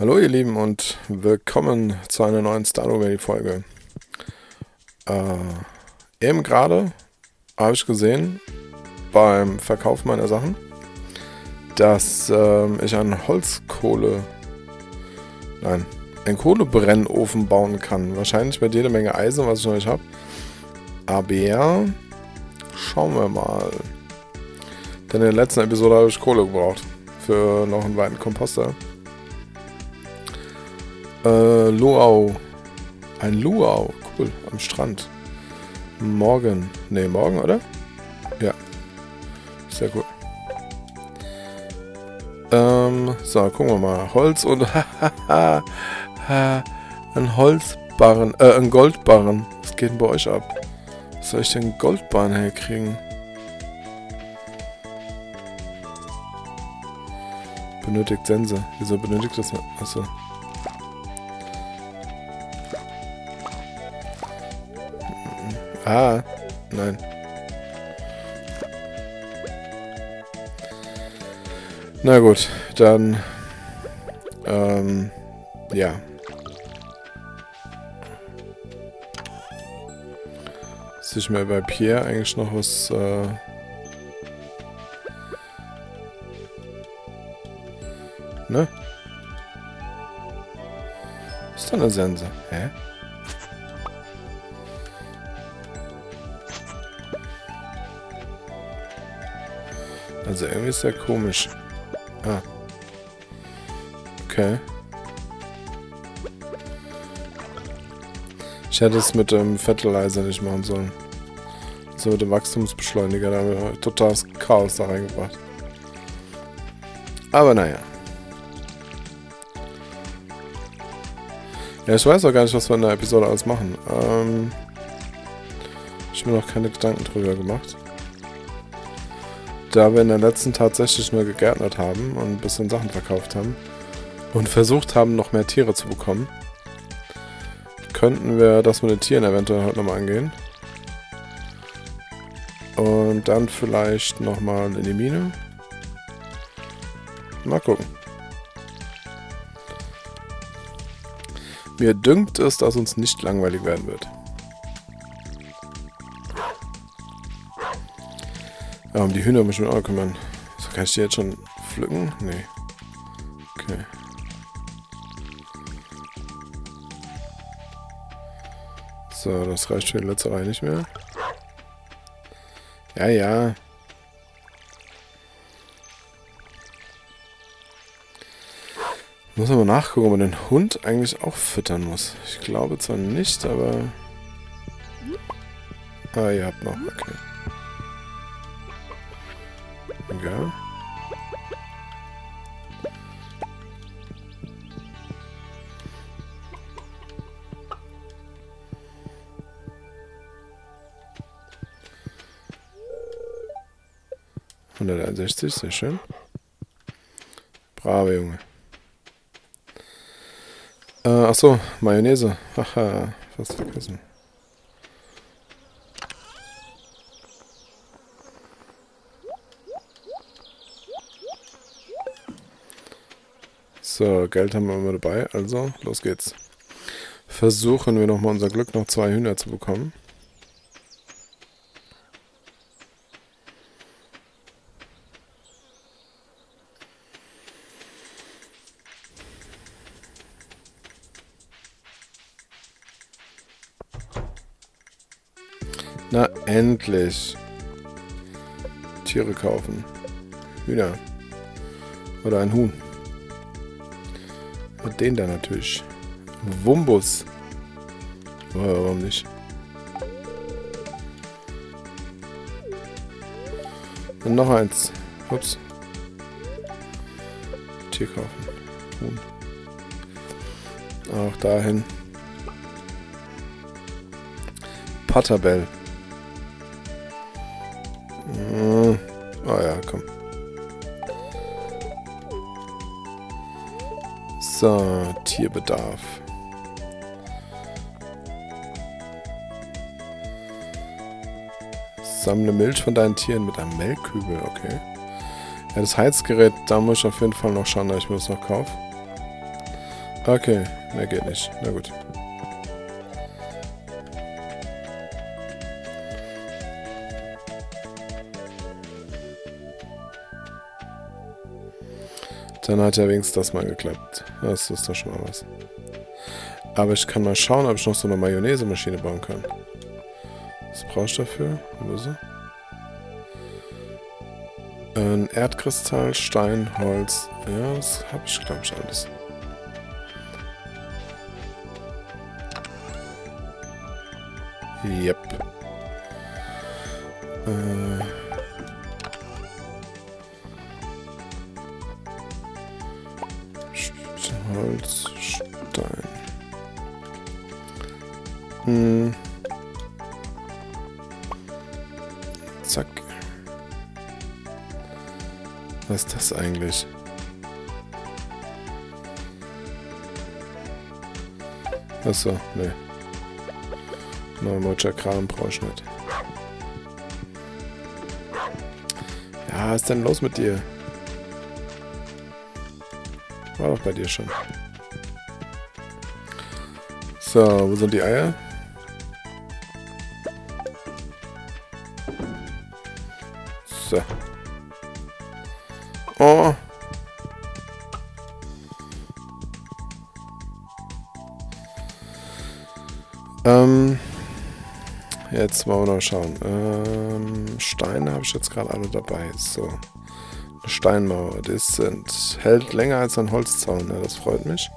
Hallo ihr Lieben und willkommen zu einer neuen Stardew Valley Folge. Äh, eben gerade habe ich gesehen beim Verkauf meiner Sachen, dass äh, ich einen Holzkohle, nein, einen Kohlebrennofen bauen kann. Wahrscheinlich mit jeder Menge Eisen, was ich noch nicht habe. Aber schauen wir mal. Denn in der letzten Episode habe ich Kohle gebraucht für noch einen weiten Komposter. Äh, Luau. Ein Luau. Cool. Am Strand. Morgen. Ne, morgen, oder? Ja. Sehr cool. Ähm, so, gucken wir mal. Holz und ein Holzbarren, äh, ein Goldbarren. Was geht denn bei euch ab? Was soll ich denn Goldbarren herkriegen? Benötigt Sense. Wieso benötigt das? Achso. Ah, nein. Na gut, dann ähm, ja. Ist mir bei Pierre eigentlich noch was äh, ne? Ist da eine Sense? Hä? Also irgendwie ist der komisch. Ah. Okay. Ich hätte es mit dem Fertilizer nicht machen sollen. So mit dem Wachstumsbeschleuniger, da haben wir totales Chaos da reingebracht. Aber naja. Ja, ich weiß auch gar nicht, was wir in der Episode alles machen. Ähm, ich habe mir noch keine Gedanken drüber gemacht da wir in der letzten tatsächlich nur gegärtnert haben und ein bisschen Sachen verkauft haben und versucht haben, noch mehr Tiere zu bekommen, könnten wir das mit den Tieren eventuell heute nochmal angehen. Und dann vielleicht nochmal in die Mine. Mal gucken. Mir dünkt es, dass uns nicht langweilig werden wird. Ja, um die Hühner ich mich auch kümmern. So, kann ich die jetzt schon pflücken? Nee. Okay. So, das reicht für die Letzerei nicht mehr. Ja, ja. Muss aber nachgucken, ob man den Hund eigentlich auch füttern muss. Ich glaube zwar nicht, aber... Ah, ihr habt noch. Okay. Gell? Sehr schön. Brave Junge. Äh, achso, Mayonnaise. Haha, fast vergessen. So, Geld haben wir immer dabei, also los geht's. Versuchen wir nochmal unser Glück, noch zwei Hühner zu bekommen. Na, endlich. Tiere kaufen. Hühner. Oder ein Huhn. Und den da natürlich. Wumbus. Warum nicht? Und noch eins. Ups. Tier kaufen. Huhn. Auch dahin. Potterbell. So, Tierbedarf. Sammle Milch von deinen Tieren mit einem Melkkübel, okay. Ja, das Heizgerät, da muss ich auf jeden Fall noch schauen, dass ich mir das noch kaufe. Okay, mehr geht nicht. Na gut. Dann hat ja wenigstens das mal geklappt. Das ist doch schon mal was. Aber ich kann mal schauen, ob ich noch so eine Mayonnaise-Maschine bauen kann. Was brauchst du dafür? Wo? Ein Erdkristall, Stein, Holz. Ja, das habe ich, glaube ich, alles. Yep. Äh. Holz, Stein. Hm. Zack. Was ist das eigentlich? Achso, ne. Neuer Kram brauche ich nicht. Ja, was ist denn los mit dir? War doch bei dir schon. So, wo sind die Eier? So. Oh. Ähm. Jetzt wollen wir noch schauen. Ähm, Steine habe ich jetzt gerade alle dabei. So. Steinmauer. Das hält länger als ein Holzzaun. Ja, das freut mich.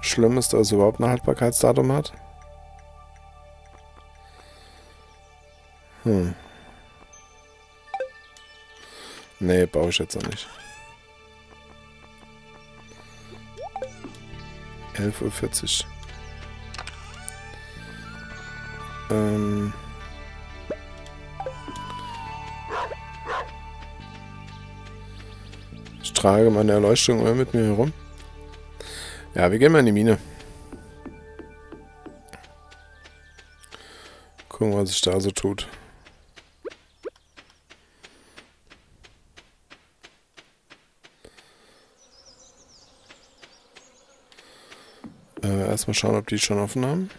Schlimm ist, dass es überhaupt ein Haltbarkeitsdatum hat. Hm. Nee, baue ich jetzt noch nicht. 11.40 Uhr. Trage meine Erleuchtung immer mit mir herum. Ja, wir gehen mal in die Mine. Gucken, was sich da so tut. Äh, erstmal schauen, ob die schon offen haben.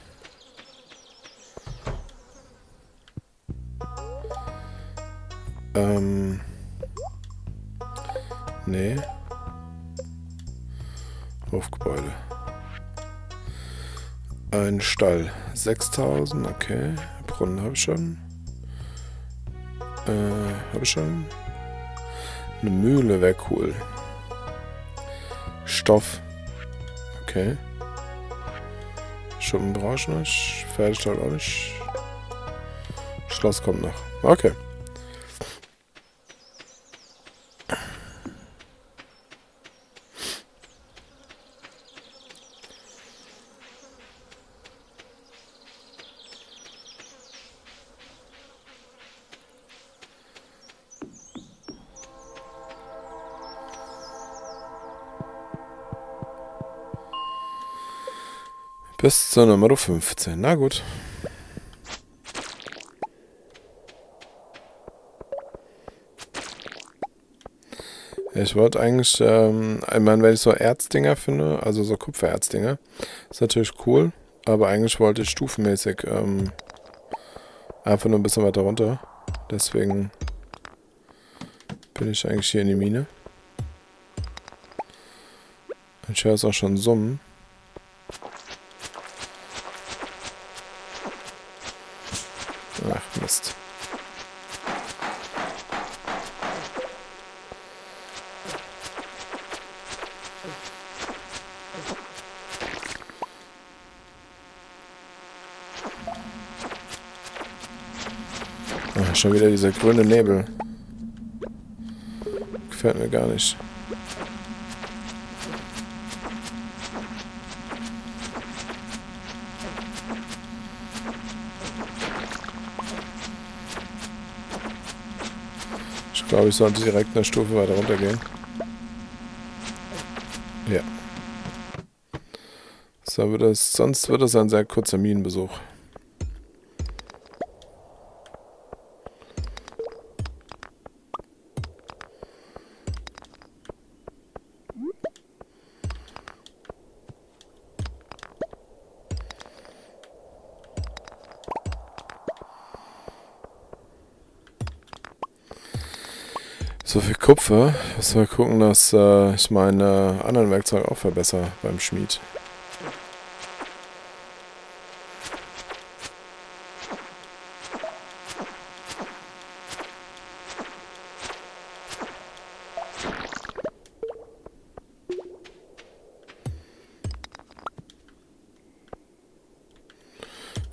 Stall. 6000, okay. Brunnen habe ich schon. Äh, habe ich schon. Eine Mühle wäre cool. Stoff. Okay. Schuppen brauche ich nicht. Pferdestall auch nicht. Schloss kommt noch. Okay. Bis zur Nummer 15. Na gut. Ich wollte eigentlich, ähm, ich meine, wenn ich so Erzdinger finde, also so Kupfererzdinger, ist natürlich cool, aber eigentlich wollte ich stufenmäßig ähm, einfach nur ein bisschen weiter runter. Deswegen bin ich eigentlich hier in die Mine. Ich höre es auch schon summen. Ach, Mist. Ach, schon wieder dieser grüne Nebel. Gefällt mir gar nicht. Glaube, ich sollte direkt eine Stufe weiter runtergehen. Ja. So wird es, sonst wird es ein sehr kurzer Minenbesuch. Ich muss mal gucken, dass äh, ich meine anderen Werkzeuge auch verbessere beim Schmied.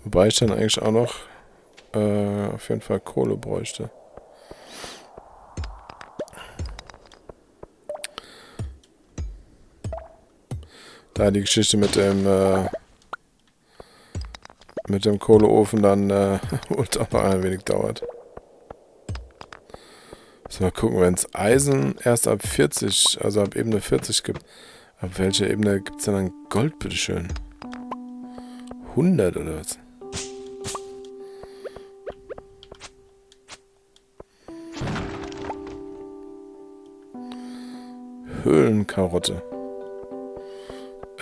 Wobei ich dann eigentlich auch noch äh, auf jeden Fall Kohle bräuchte. Da die Geschichte mit dem äh, mit dem Kohleofen dann äh, und auch noch ein wenig dauert. So, mal gucken, wenn es Eisen erst ab 40, also ab Ebene 40 gibt. Ab welcher Ebene gibt es denn dann Gold, bitteschön? 100 oder was? Höhlenkarotte.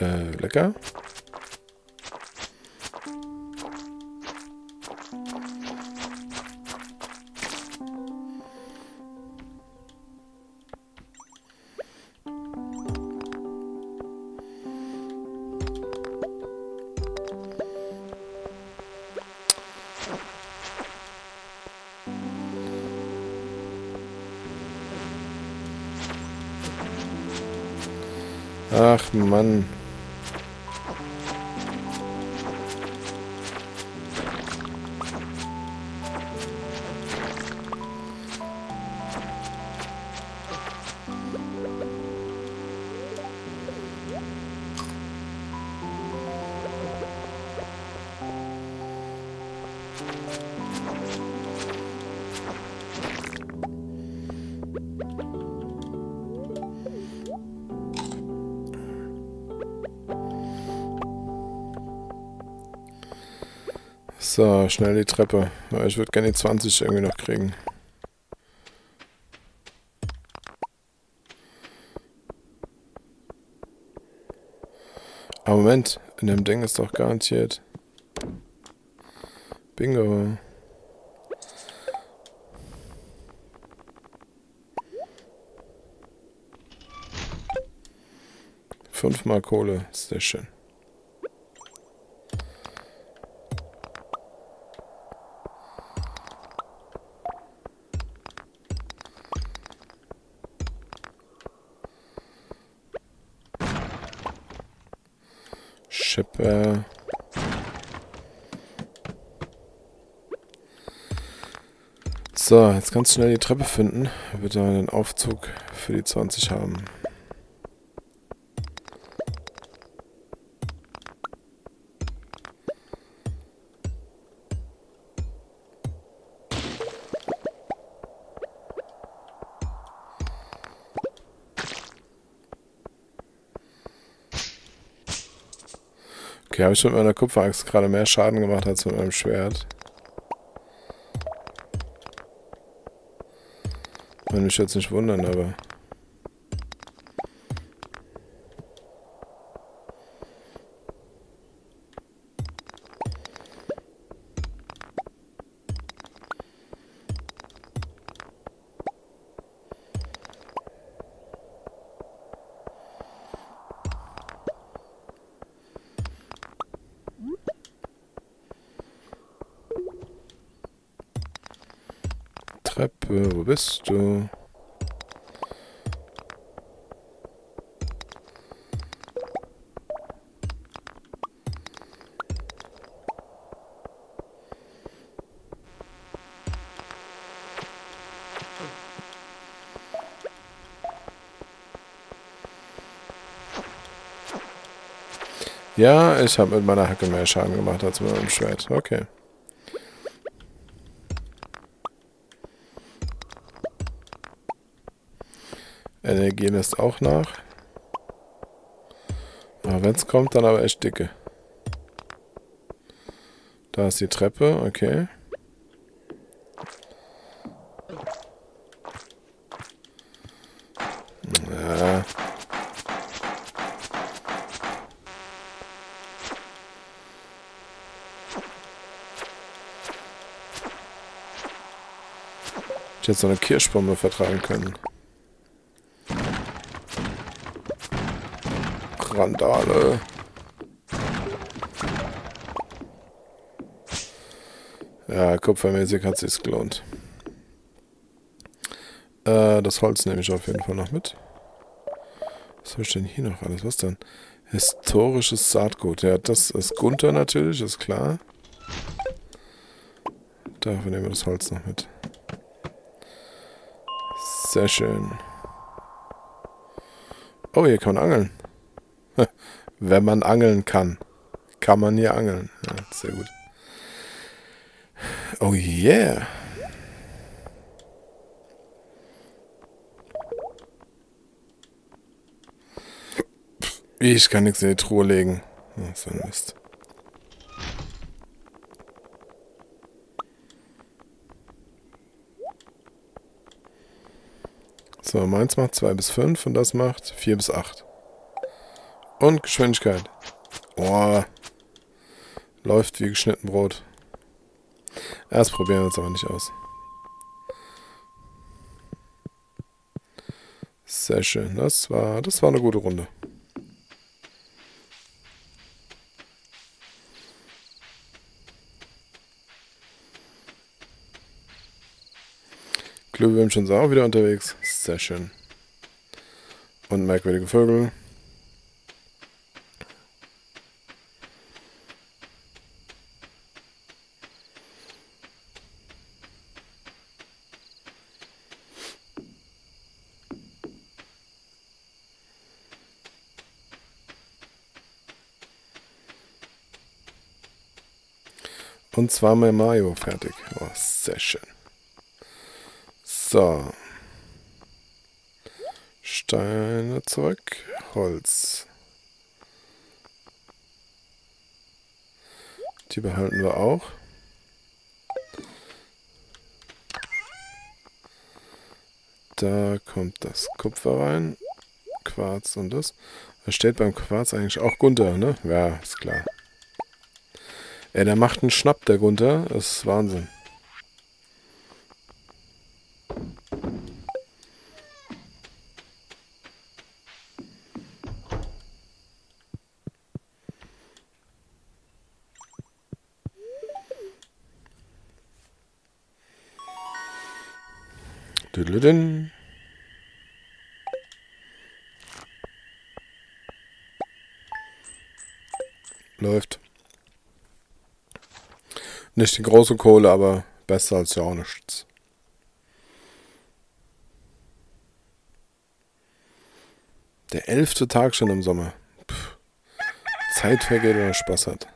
Äh, lecker. Ach Mann. So, schnell die Treppe. Ich würde gerne die 20 irgendwie noch kriegen. Aber Moment, in dem Ding ist doch garantiert. Bingo. Fünfmal Kohle, sehr schön. Schippe. So, jetzt du schnell die Treppe finden. Wird dann einen Aufzug für die 20 haben. Okay, habe ich mit meiner Kupferaxt gerade mehr Schaden gemacht als mit meinem Schwert. Würde mich jetzt nicht wundern, aber... Treppe, wo bist du? Ja, ich habe mit meiner Hacke mehr Schaden gemacht als mit meinem Schwert. Okay. Energie lässt auch nach. Aber wenn es kommt, dann aber echt dicke. Da ist die Treppe, okay. Ja. Ich hätte so eine Kirschbombe vertragen können. Randale. Ja, kupfermäßig hat sich's gelohnt. Äh, das Holz nehme ich auf jeden Fall noch mit. Was habe ich denn hier noch alles? Was denn? Historisches Saatgut. Ja, das ist Gunther natürlich, ist klar. Dafür nehmen wir das Holz noch mit. Sehr schön. Oh, hier kann man angeln. Wenn man angeln kann, kann man hier angeln. Ja, sehr gut. Oh yeah. Ich kann nichts in die Truhe legen. so ein Mist. So, meins macht 2 bis 5 und das macht 4 bis 8. Und Geschwindigkeit. Boah. Läuft wie geschnitten Brot. Erst probieren wir es aber nicht aus. Sehr schön. Das war, das war eine gute Runde. Glühwürmchen sind auch wieder unterwegs. Sehr schön. Und merkwürdige Vögel. Und mein Mario fertig. Oh, sehr schön. So. Steine zurück. Holz. Die behalten wir auch. Da kommt das Kupfer rein. Quarz und das. Da steht beim Quarz eigentlich auch Gunther, ne? Ja, ist klar. Ey, der macht einen Schnapp, der Gunther. Das ist Wahnsinn. Düdelüdün. Läuft. Nicht die große Kohle, aber besser als ja auch nichts. Der elfte Tag schon im Sommer. Puh. Zeit vergeht, wenn er Spaß hat.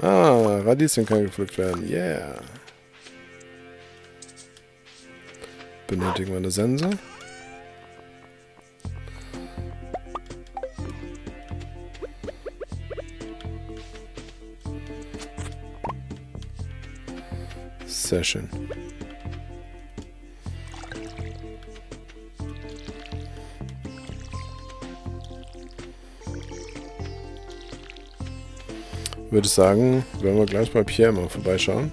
Ah, Radieschen kann gepflückt werden. Yeah. Benötigen wir eine Sense. Sehr schön. Würde sagen, werden wir gleich bei Pierre mal vorbeischauen.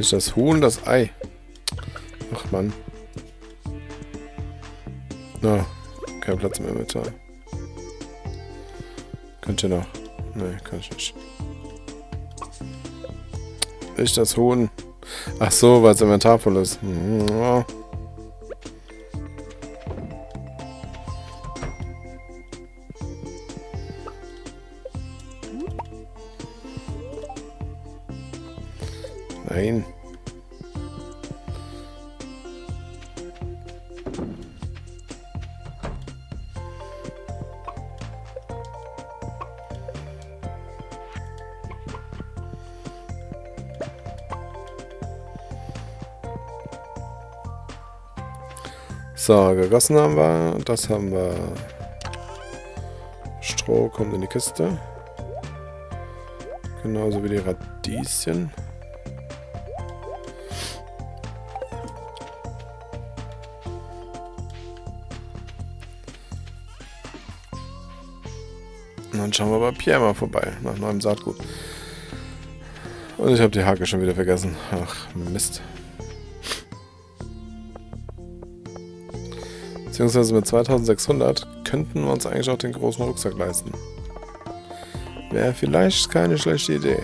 Ist das Huhn das Ei? Ach man. Na, oh, kein Platz mehr im Metall. Könnte noch. Ne, kann ich nicht. Ist das Huhn? Ach so, weil es Inventar voll ist. Hm, oh. Nein. So, gegossen haben wir. Das haben wir. Stroh kommt in die Kiste. Genauso wie die Radieschen. Dann schauen wir bei Pierre mal vorbei, nach neuem Saatgut. Und ich habe die Hake schon wieder vergessen. Ach, Mist. Beziehungsweise mit 2600 könnten wir uns eigentlich auch den großen Rucksack leisten. Wäre vielleicht keine schlechte Idee.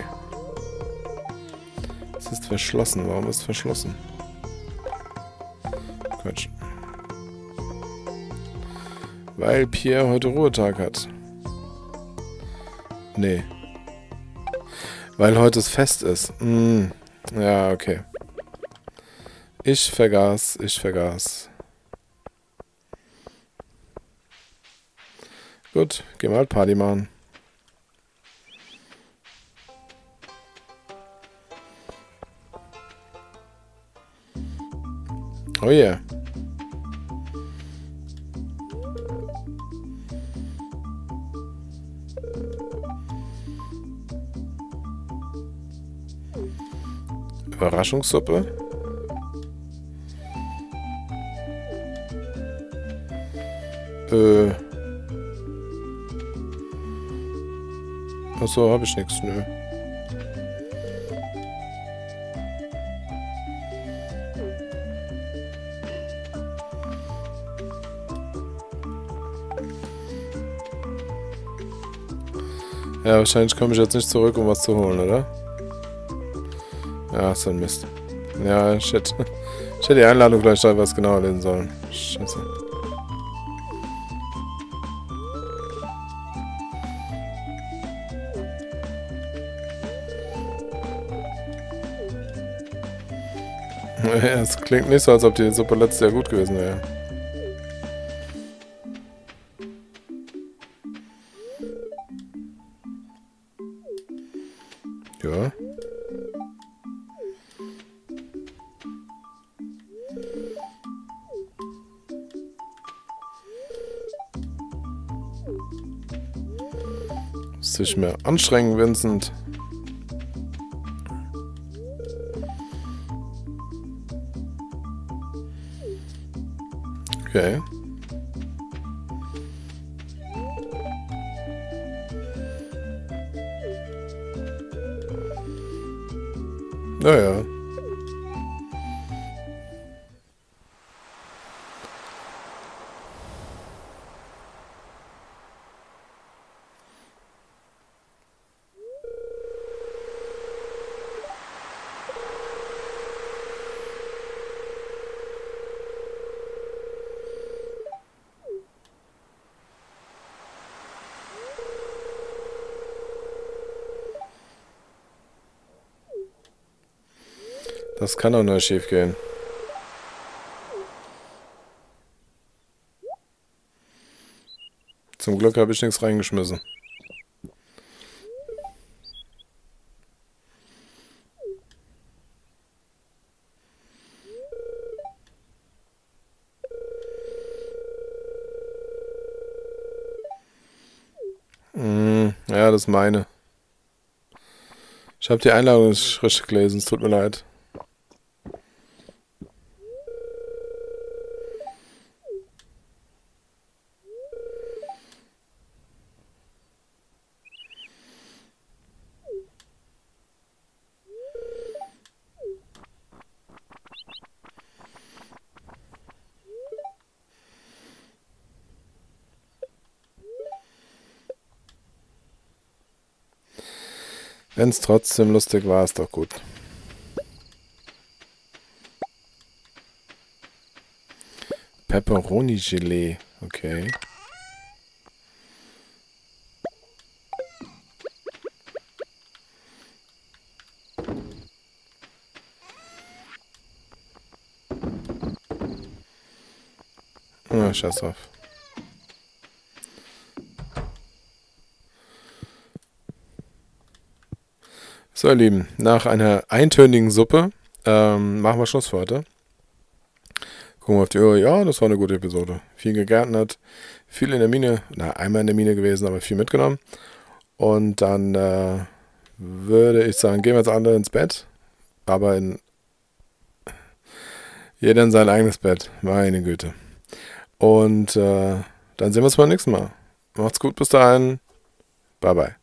Es ist verschlossen. Warum ist es verschlossen? Quatsch. Weil Pierre heute Ruhetag hat. Nee. Weil heute es Fest ist. Mm. Ja, okay. Ich vergaß, ich vergaß. Gut, gehen wir halt Party machen. Oh yeah. Überraschungssuppe. Äh. Achso, habe ich nichts, nö. Ja, wahrscheinlich komme ich jetzt nicht zurück, um was zu holen, oder? Ja, ist ein Mist. Ja, shit. Ich hätte die Einladung vielleicht etwas genauer lesen sollen. Scheiße. Es klingt nicht so, als ob die Suppe letztes Jahr gut gewesen wäre. Sich mehr anstrengen, Vincent. Okay. Naja. Das kann doch nur schief gehen. Zum Glück habe ich nichts reingeschmissen. Hm, ja, das ist meine. Ich habe die Einladung nicht richtig gelesen, es tut mir leid. Wenn es trotzdem lustig war, ist doch gut. Pepperoni-Gelee, okay. Na, scheiß auf. So, ihr Lieben, nach einer eintönigen Suppe ähm, machen wir Schluss für heute. Gucken wir auf die Uhr. Ja, das war eine gute Episode. Viel gegärtnert, viel in der Mine, na, einmal in der Mine gewesen, aber viel mitgenommen. Und dann äh, würde ich sagen, gehen wir jetzt alle ins Bett. Aber in jeder in sein eigenes Bett. Meine Güte. Und äh, dann sehen wir uns beim nächsten Mal. Macht's gut, bis dahin. Bye bye.